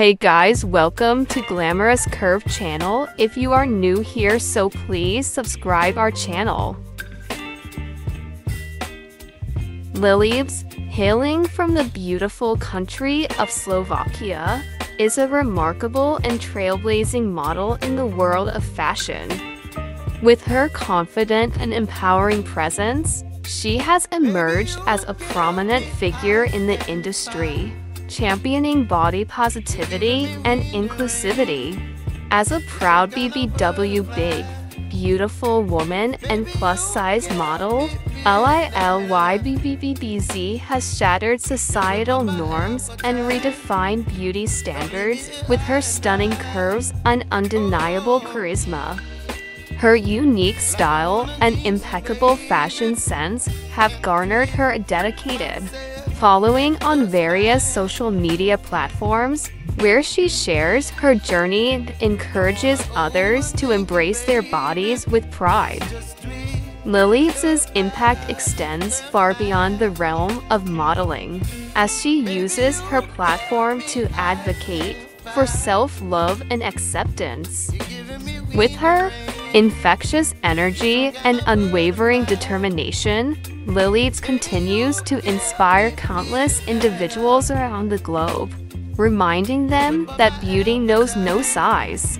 Hey guys, welcome to Glamorous Curve channel. If you are new here, so please subscribe our channel. Lilibs, hailing from the beautiful country of Slovakia, is a remarkable and trailblazing model in the world of fashion. With her confident and empowering presence, she has emerged as a prominent figure in the industry championing body positivity and inclusivity. As a proud BBW big, beautiful woman and plus-size model, Lilybbbbz has shattered societal norms and redefined beauty standards with her stunning curves and undeniable charisma. Her unique style and impeccable fashion sense have garnered her a dedicated following on various social media platforms where she shares her journey and encourages others to embrace their bodies with pride. Lilibs' impact extends far beyond the realm of modeling, as she uses her platform to advocate for self-love and acceptance. With her infectious energy and unwavering determination, Lilies continues to inspire countless individuals around the globe, reminding them that beauty knows no size.